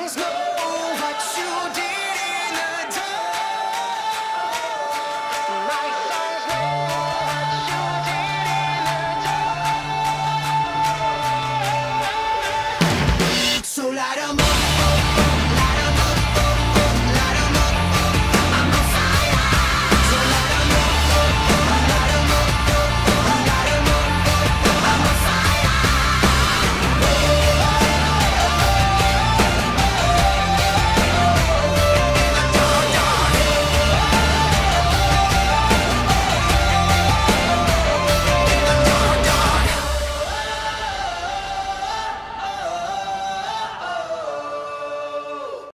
Let's go.